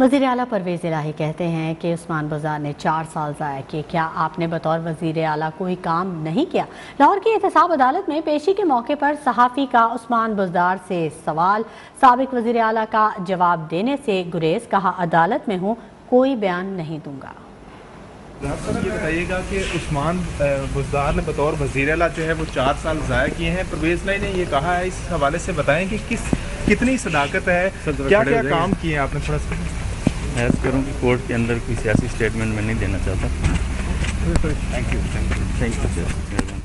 वज़ीर अला परवेज इलाही कहते हैं कि उस्मान बुजार ने चार साल ज़ाया किए। क्या आपने बतौर वज़ीर अला कोई काम नहीं किया? लाहौर की एहतसाब अदालत में पेशी के मौके पर सहाफ़ी का उस्मान बुजदार से सवाल। सबक वज़ीर अला का जवाब देने से गुरेज कहा अदालत में हूँ कोई बयान नहीं दूँगा। ये बताइएगा कि उस्मान बुजदार ने बतौर वज़ीर अला जो है वो चार साल ज़ाया किए हैं। परवेज लाई ने ये कहा है इस हवाले से बताएँ कि किस कितनी सदाकत है? क्या क्या काम किए हैं आपने? थोड़ा सा मैं ऐसा करूँ कि कोर्ट के अंदर कोई सियासी स्टेटमेंट मैं नहीं देना चाहता। Thank you thank you thank you